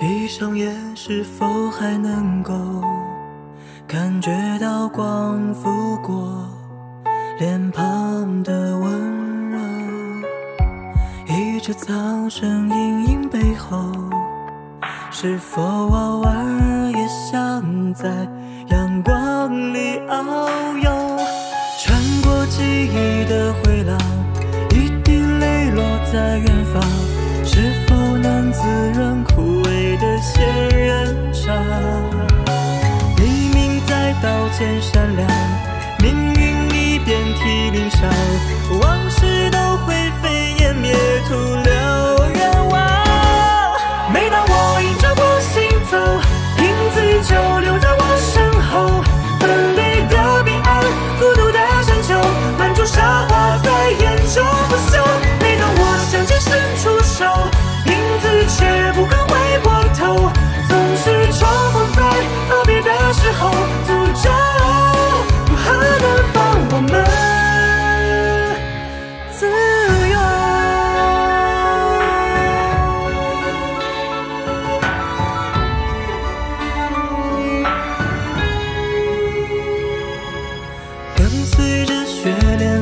闭上眼是否还能够感觉到光拂过脸庞的温柔，一只苍蝇阴影背后，是否偶尔也想在阳光里遨游，穿过记忆的回廊，一滴泪落在远方。见善良命运已遍体鳞伤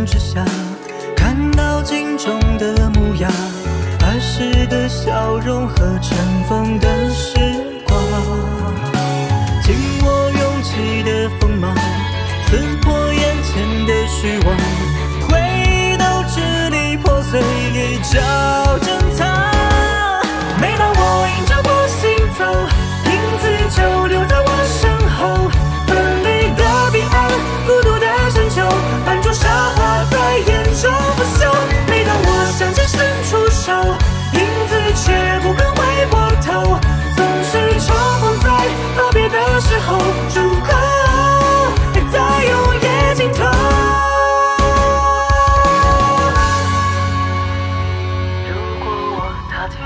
之下，看到镜中的模样，儿时的笑容和尘封的时光，紧握勇气的锋芒，刺破眼前的虚妄，回到支离破碎一角珍藏。每当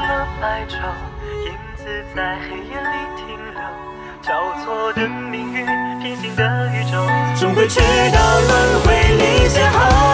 了白昼，影子在黑夜里停留，交错的命运，平行的宇宙，终会去到轮回里邂逅。